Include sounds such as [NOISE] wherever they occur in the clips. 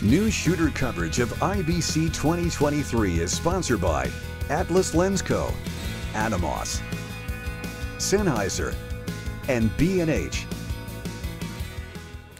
Newsshooter coverage of IBC 2023 is sponsored by Atlas Lens Co., Atomos, Sennheiser, and B&H.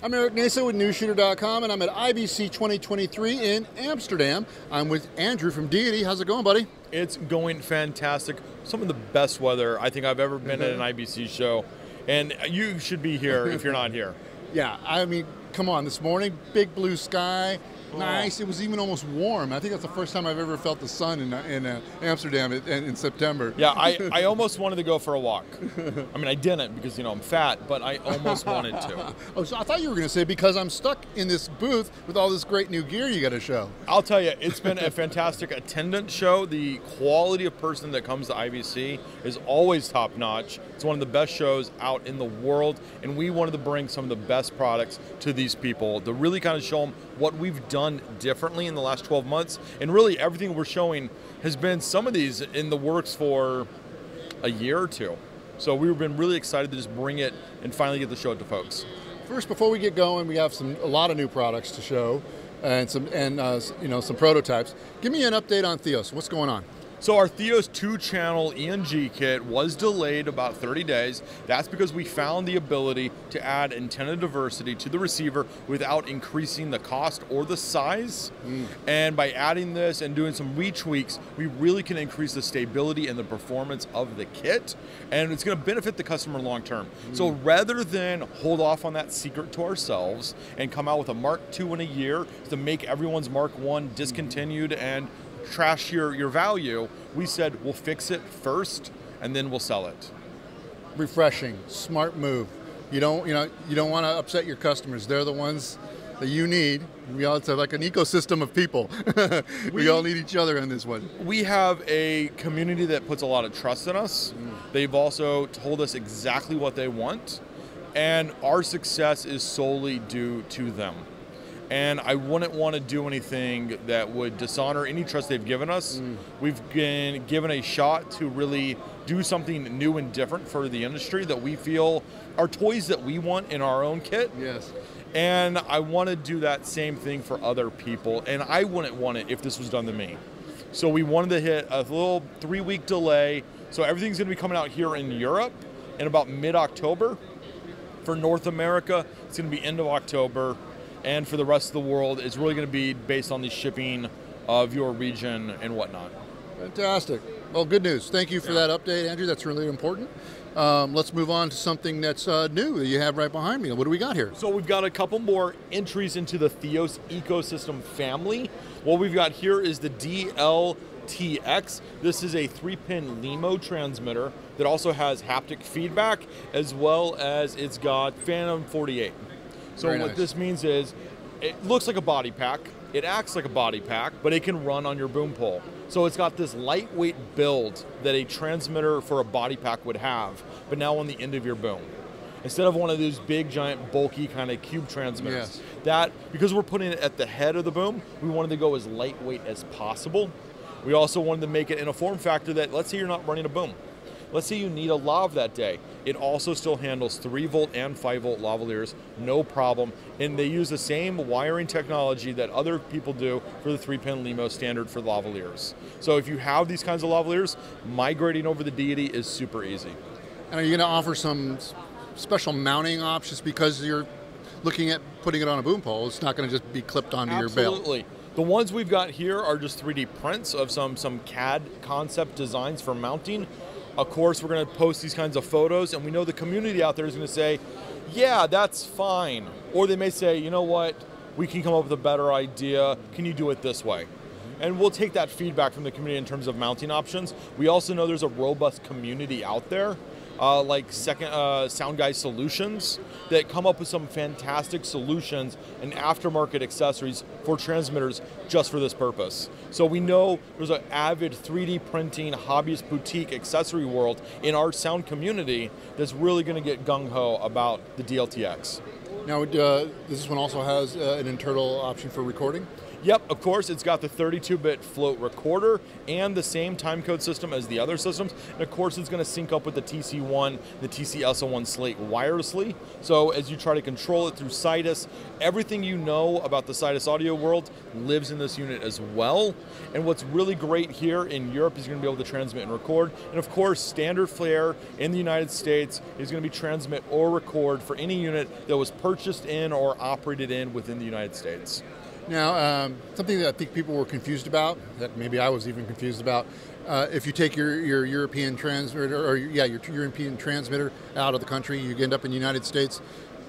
I'm Erik Naso with NewsShooter.com, and I'm at IBC 2023 in Amsterdam. I'm with Andrew from Deity. How's it going, buddy? It's going fantastic. Some of the best weather I think I've ever been at an IBC show, and you should be here if you're not here. [LAUGHS] Yeah, I mean, come on, this morning, big blue sky, nice. It was even almost warm. I think that's the first time I've ever felt the sun in, in uh, Amsterdam in, in, September. Yeah, I, I [LAUGHS] almost wanted to go for a walk. I mean, I didn't because, you know, I'm fat, but I almost wanted to. [LAUGHS] oh, so I thought you were going to say because I'm stuck in this booth with all this great new gear you got to show. I'll tell you, it's been a [LAUGHS] fantastic attendance show. The quality of person that comes to IBC is always top notch. It's one of the best shows out in the world, and we wanted to bring some of the best products to these people to really kind of show them what we've done differently in the last 12 months. And really, everything we're showing has been some of these in the works for a year or two. So we've been really excited to just bring it and finally get the show to folks. First, before we get going, we have some a lot of new products to show and some and uh, you know some prototypes. Give me an update on Theos. What's going on? So our Theos 2-channel ENG kit was delayed about 30 days. That's because we found the ability to add antenna diversity to the receiver without increasing the cost or the size. Mm. And by adding this and doing some retweaks, we really can increase the stability and the performance of the kit. And it's going to benefit the customer long term. Mm. So rather than hold off on that secret to ourselves and come out with a Mark II in a year to make everyone's Mark I discontinued and trash your, your value, we said we'll fix it first and then we'll sell it. Refreshing, smart move. You don't, you know, you don't want to upset your customers. They're the ones that you need. We all have like an ecosystem of people. we, [LAUGHS] we, all need each other on this one. We have a community that puts a lot of trust in us. Mm. They've also told us exactly what they want, and our success is solely due to them and I wouldn't want to do anything that would dishonor any trust they've given us. Mm. We've been given a shot to really do something new and different for the industry that we feel are toys that we want in our own kit. Yes. And I want to do that same thing for other people, and I wouldn't want it if this was done to me. So we wanted to hit a little three week delay. So everything's going to be coming out here in Europe in about mid October. For North America, it's going to be end of October and for the rest of the world, it's really going to be based on the shipping of your region and whatnot. Fantastic. Well, good news. Thank you for yeah. that update, Andrew. That's really important. Um, let's move on to something that's uh, new that you have right behind me. What do we got here? So we've got a couple more entries into the Theos ecosystem family. What we've got here is the DLTX. This is a three-pin LEMO transmitter that also has haptic feedback, as well as it's got Phantom 48. So Very what nice. this means is it looks like a body pack. It acts like a body pack, but it can run on your boom pole. So it's got this lightweight build that a transmitter for a body pack would have, but now on the end of your boom. Instead of one of those big, giant, bulky kind of cube transmitters. Yes. That, because we're putting it at the head of the boom, we wanted to go as lightweight as possible. We also wanted to make it in a form factor that, let's say you're not running a boom. Let's say you need a lav that day. It also still handles 3 volt and 5 volt lavaliers, no problem. And they use the same wiring technology that other people do for the 3 pin LEMO standard for lavaliers. So if you have these kinds of lavaliers, migrating over the Deity is super easy. And are you going to offer some special mounting options because you're looking at putting it on a boom pole? It's not going to just be clipped onto Absolutely. your belt. Absolutely. The ones we've got here are just 3D prints of some, some CAD concept designs for mounting. Of course, we're going to post these kinds of photos, and we know the community out there is going to say, yeah, that's fine. Or they may say, you know what, we can come up with a better idea. Can you do it this way? And we'll take that feedback from the community in terms of mounting options. We also know there's a robust community out there uh, like second uh, Sound Guy Solutions that come up with some fantastic solutions and aftermarket accessories for transmitters just for this purpose. So we know there's an avid 3D printing hobbyist boutique accessory world in our sound community that's really going to get gung ho about the DLTX. Now, uh, this one also has uh, an internal option for recording. Yep, of course, it's got the 32-bit float recorder and the same timecode system as the other systems. And of course, it's going to sync up with the TC1, the TC-SL1 slate wirelessly. So as you try to control it through Sidus, everything you know about the Sidus audio world lives in this unit as well. And what's really great here in Europe is you're going to be able to transmit and record. And of course, standard fare in the United States is going to be transmit or record for any unit that was purchased in or operated in within the United States. Now, um, something that I think people were confused about, that maybe I was even confused about, uh, if you take your, your European transmitter, or yeah, your European transmitter out of the country, you end up in the United States.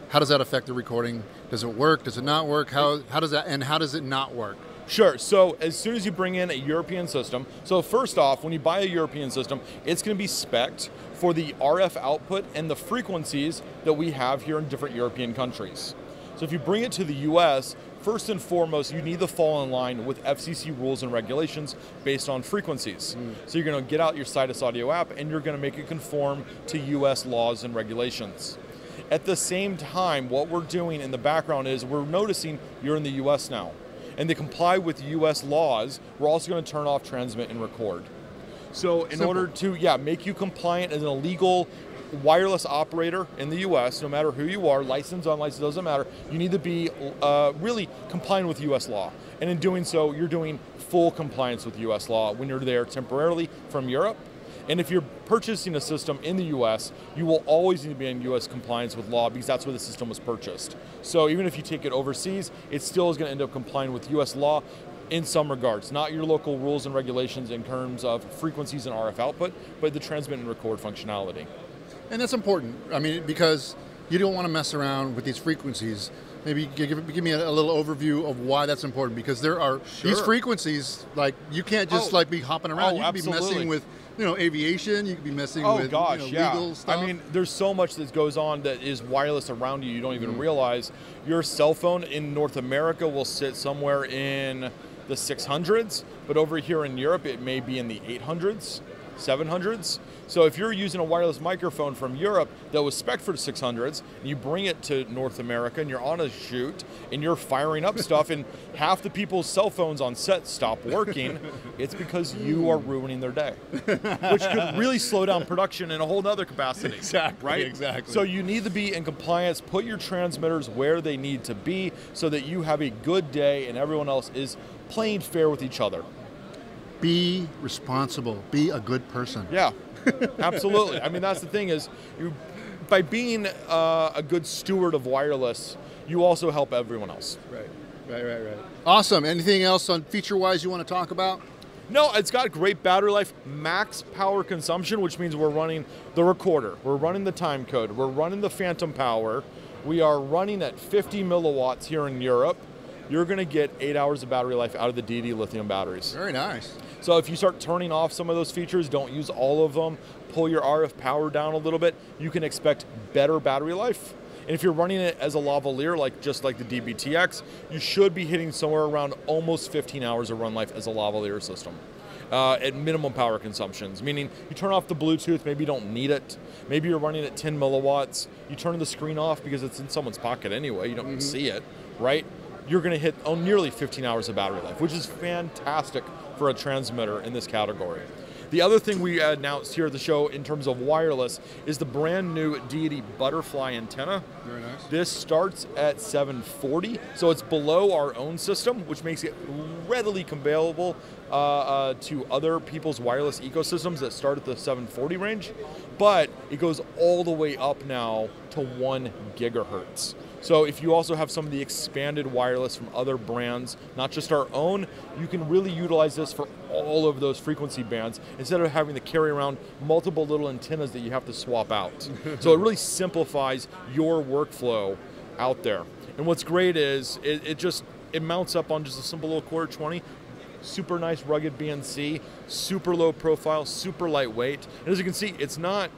How does that affect the recording? Does it work? Does it not work? How, how does that, and how does it not work? Sure. So as soon as you bring in a European system, so first off, when you buy a European system, it's going to be spec'd for the RF output and the frequencies that we have here in different European countries. So if you bring it to the US, first and foremost, you need to fall in line with FCC rules and regulations based on frequencies. Mm. So you're going to get out your Sidus Audio app and you're going to make it conform to US laws and regulations. At the same time, what we're doing in the background is we're noticing you're in the US now. And to comply with US laws, we're also going to turn off transmit and record. So in Simple. order to yeah, make you compliant as an illegal wireless operator in the U.S., no matter who you are, licensed, unlicensed, doesn't matter. You need to be uh, really compliant with U.S. law, and in doing so, you're doing full compliance with U.S. law when you're there temporarily from Europe. And if you're purchasing a system in the US, you will always need to be in US compliance with law because that's where the system was purchased. So even if you take it overseas, it still is going to end up complying with US law in some regards. Not your local rules and regulations in terms of frequencies and RF output, but the transmit and record functionality. And that's important. I mean, because you don't want to mess around with these frequencies. Maybe give, give me a, a, little overview of why that's important because there are sure. these frequencies like you can't just oh. like be hopping around. Oh, you could be messing with you know aviation. You could be messing oh, with gosh, you know, yeah. legal stuff. I mean, there's so much that goes on that is wireless around you. You don't even mm. realize. Your cell phone in North America will sit somewhere in the 600s, but over here in Europe it may be in the 800s, 700s. So if you're using a wireless microphone from Europe that was spec for 600s, and you bring it to North America and you're on a shoot and you're firing up stuff and half the people's cell phones on set stop working, [LAUGHS] it's because you are ruining their day, which could really slow down production in a whole other capacity. Exactly. Right? Exactly. So you need to be in compliance, put your transmitters where they need to be so that you have a good day and everyone else is playing fair with each other. Be responsible. Be a good person. Yeah. Absolutely. I mean, that's the thing is, you, by being uh, a good steward of wireless, you also help everyone else. Right, right, right, right. Awesome. Anything else on feature-wise you want to talk about? No, it's got great battery life, max power consumption, which means we're running the recorder, we're running the time code, we're running the phantom power. We are running at 50 milliwatts here in Europe. You're going to get eight hours of battery life out of the DD lithium batteries. Very nice. So if you start turning off some of those features, don't use all of them, pull your RF power down a little bit, you can expect better battery life. And if you're running it as a lavalier, like just like the DBTX, you should be hitting somewhere around almost 15 hours of run life as a lavalier system. Uh, at minimum power consumptions, meaning you turn off the Bluetooth, maybe you don't need it. Maybe you're running at 10 milliwatts. You turn the screen off because it's in someone's pocket anyway. You don't mm-hmm. see it, right? You're going to hit oh, nearly 15 hours of battery life, which is fantastic for a transmitter in this category. The other thing we announced here at the show in terms of wireless is the brand new Deity Butterfly antenna. Very nice. This starts at 740, so it's below our own system, which makes it readily available uh, uh, to other people's wireless ecosystems that start at the 740 range, but it goes all the way up now to one gigahertz. So if you also have some of the expanded wireless from other brands, not just our own, you can really utilize this for all of those frequency bands instead of having to carry around multiple little antennas that you have to swap out. [LAUGHS] so it really simplifies your workflow out there. And what's great is it, it just it mounts up on just a simple little quarter 20 super nice rugged BNC, super low profile, super lightweight. And as you can see, it's not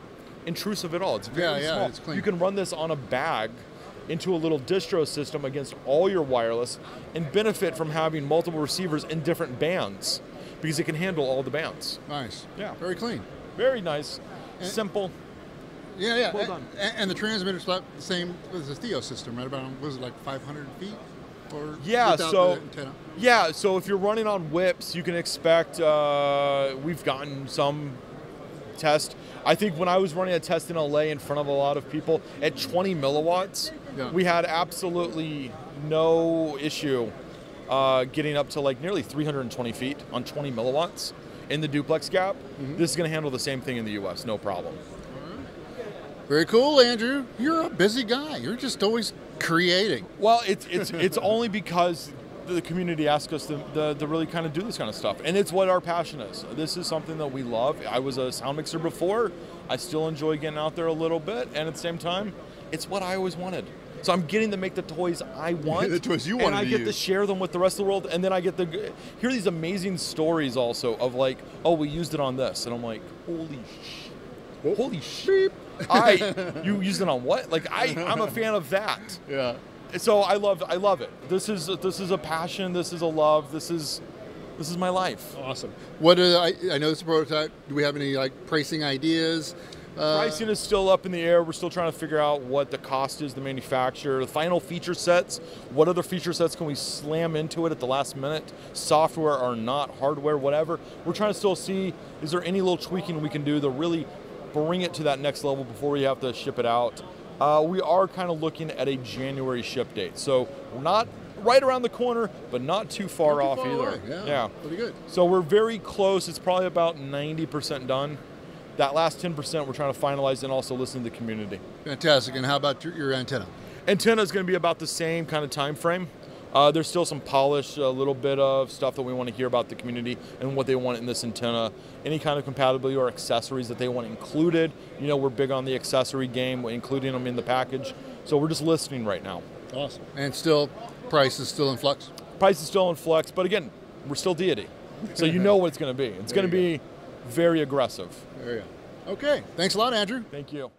intrusive at all. It's very yeah, small. Yeah, you can run this on a bag into a little distro system against all your wireless and benefit from having multiple receivers in different bands because it can handle all the bands. Nice. Yeah. Very clean. Very nice. And Simple. Yeah, yeah. Well done. a- And, the transmitter's about the same as the Theo system, right? About was it like 500 feet? Or Yeah, so yeah, so if you're running on whips, you can expect. Uh, we've gotten some test. I think when I was running a test in LA in front of a lot of people at 20 milliwatts, Yeah. we had absolutely no issue uh, getting up to like nearly 320 feet on 20 milliwatts in the duplex gap. Mm-hmm. This is going to handle the same thing in the U.S. No problem. Very cool, Andrew. You're a busy guy. You're just always creating. Well, it's it's it's [LAUGHS] only because the community asked us to, to, to really kind of do this kind of stuff, and it's what our passion is. This is something that we love. I was a sound mixer before. I still enjoy getting out there a little bit, and at the same time, it's what I always wanted. So I'm getting to make the toys I [LAUGHS] want, The toys you want. and I to get to share them with the rest of the world, and then I get to g- hear these amazing stories also of like, oh, we used it on this, and I'm like, holy sh, oh. holy shit. I [LAUGHS] you used it on what? Like I I'm a fan of that Yeah. so I love I love it. This is this is a passion. This is a love. This is this is my life. Awesome. What are I, I know it's a prototype. Do we have any like pricing ideas? Uh, Pricing is still up in the air. We're still trying to figure out what the cost is the manufacture. The final feature sets. What other feature sets can we slam into it at the last minute? Software or not, hardware, whatever. We're trying to still see is there any little tweaking we can do to really bring it to that next level before we have to ship it out. Uh, we are kind of looking at a January ship date, so we're not right around the corner, but not too far Not too off far either. Yeah, yeah. pretty good. So we're very close. It's probably about 90% done. That last 10% we're trying to finalize and also listen to the community. Fantastic. And how about your, your antenna? Antenna is going to be about the same kind of time frame. Uh, there's still some polish, a little bit of stuff that we want to hear about the community and what they want in this antenna. Any kind of compatibility or accessories that they want included. You know, we're big on the accessory game, including them in the package. So we're just listening right now. Awesome. And still, price is still in flux. Price is still in flux, but again, we're still deity. So you know what it's going to be. It's going to you be very aggressive. There you go. Okay. Thanks a lot, Andrew. Thank you.